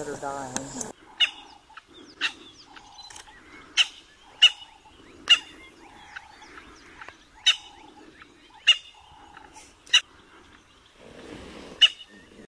that are dying.